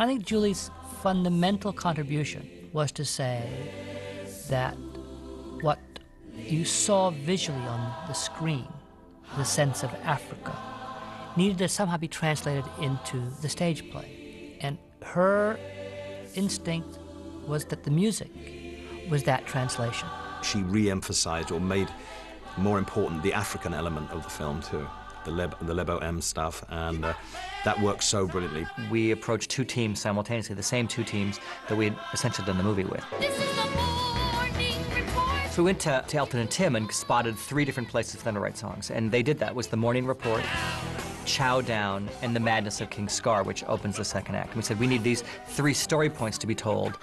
I think Julie's fundamental contribution was to say that what you saw visually on the screen, the sense of Africa, needed to somehow be translated into the stage play. And her instinct was that the music was that translation. She re emphasized or made more important the African element of the film, too. The, Leb- the Lebo M stuff, and uh, that works so brilliantly. We approached two teams simultaneously, the same two teams that we had essentially done the movie with. So we went to, to Elton and Tim and spotted three different places for them to write songs, and they did that. It was the Morning Report, Chow Down, and The Madness of King Scar, which opens the second act. And we said we need these three story points to be told.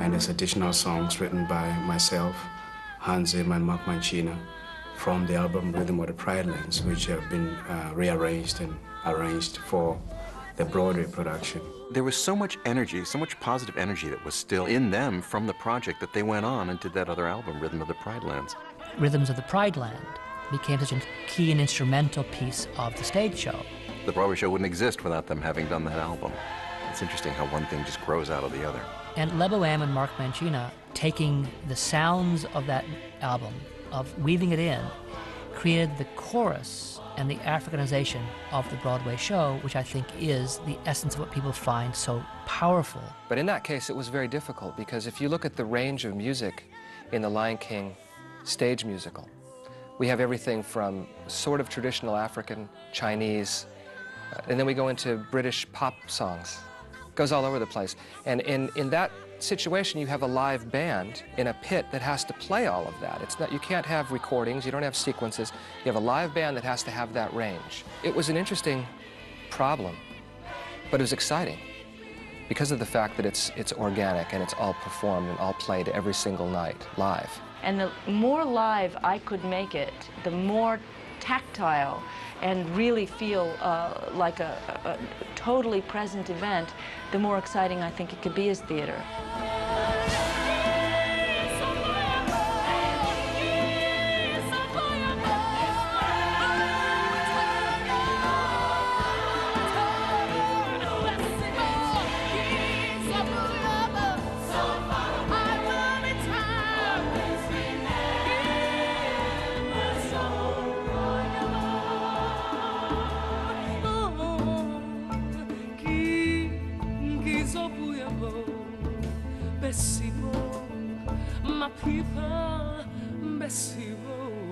And there's additional songs written by myself, Hans Zimmer, and Mark Mancina from the album Rhythm of the Pride Lands, which have been uh, rearranged and arranged for the Broadway production. There was so much energy, so much positive energy that was still in them from the project that they went on and did that other album, Rhythm of the Pride Lands. Rhythms of the Pride Land became such a key and instrumental piece of the stage show. The Broadway show wouldn't exist without them having done that album. It's interesting how one thing just grows out of the other. And Lebo M and Mark Mancina taking the sounds of that album, of weaving it in, created the chorus and the Africanization of the Broadway show, which I think is the essence of what people find so powerful. But in that case, it was very difficult because if you look at the range of music in the Lion King stage musical, we have everything from sort of traditional African, Chinese, uh, and then we go into British pop songs. Goes all over the place. And in, in that situation, you have a live band in a pit that has to play all of that. It's not, you can't have recordings, you don't have sequences. You have a live band that has to have that range. It was an interesting problem, but it was exciting because of the fact that it's, it's organic and it's all performed and all played every single night live. And the more live I could make it, the more tactile and really feel uh, like a, a, a totally present event, the more exciting I think it could be as theater. My people, Bessibo.